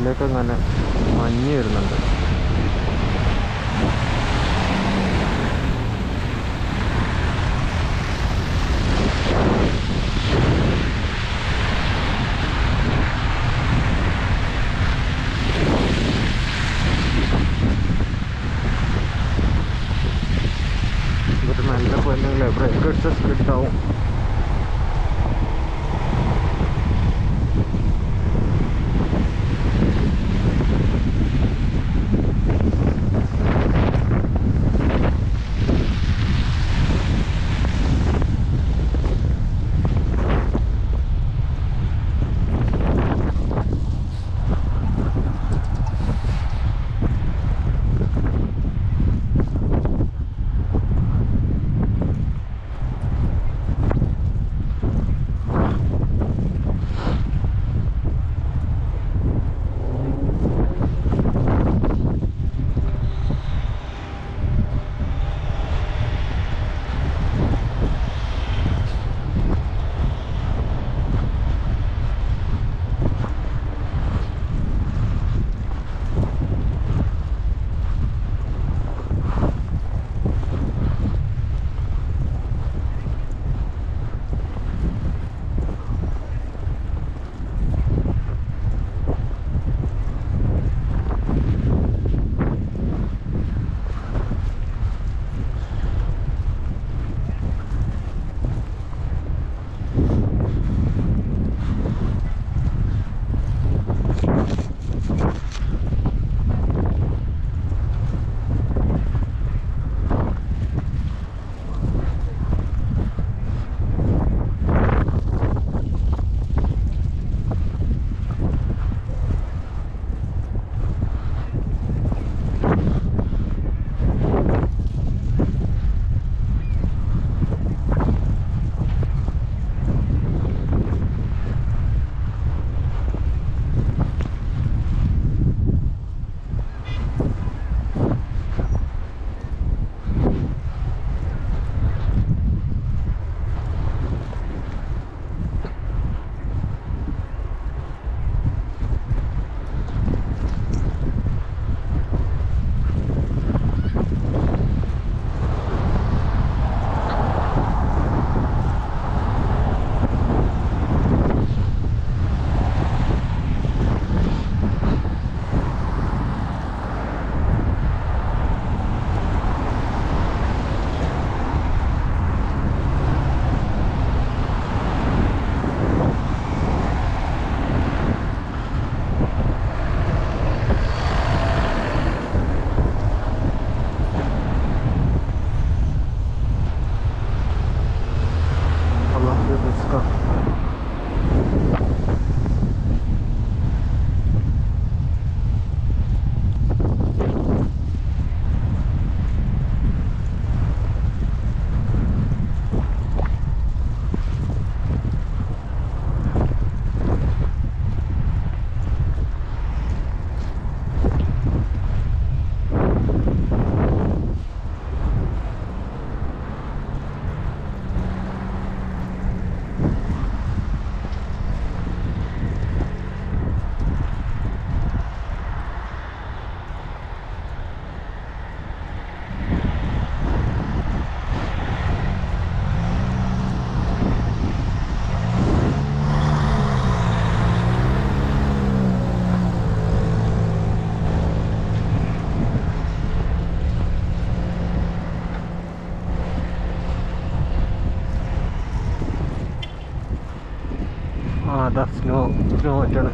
കണ്ണിലേക്ക് അങ്ങനെ മഞ്ഞ് വരുന്നുണ്ട്. ഇവർ നല്ല പോയില്ലെങ്കിൽ ബ്രേക്ക് അടിച്ച സ്കിഡ് ആവും. Thank you. ちの方知らない。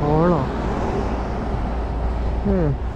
好玩了。嗯。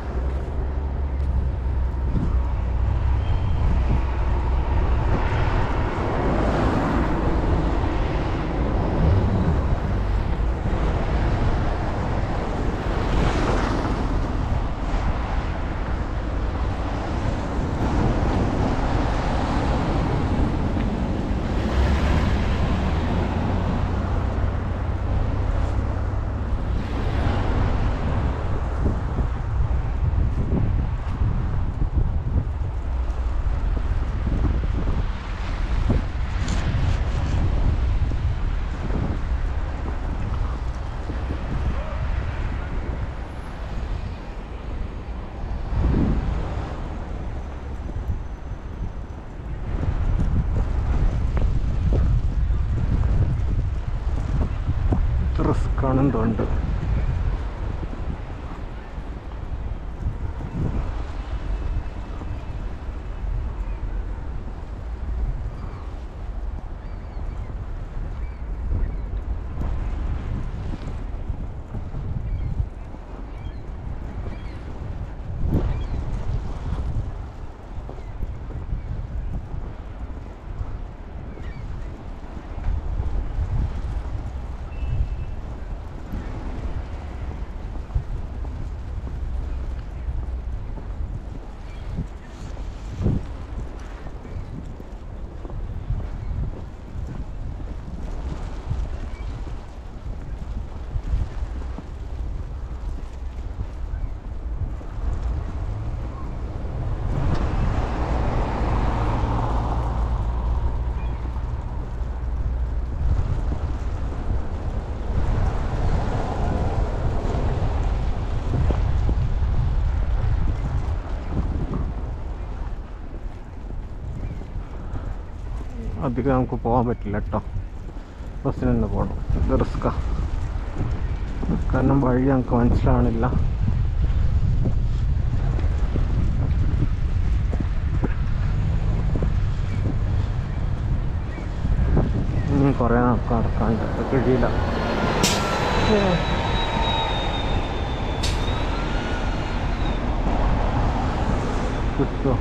റിസ്ക് തോന്നുന്നുണ്ട്. അധികം നമുക്ക് പോകാൻ പറ്റില്ല കേട്ടോ ബസ്സിന് തന്നെ പോകണം ഇത് റിസ്ക്കാ. കാരണം വഴി നമുക്ക് മനസ്സിലാവണില്ല. ഇനി കുറേ നമുക്ക് നടക്കാണ്ട്. കഴിയില്ല. കിട്ടുമോ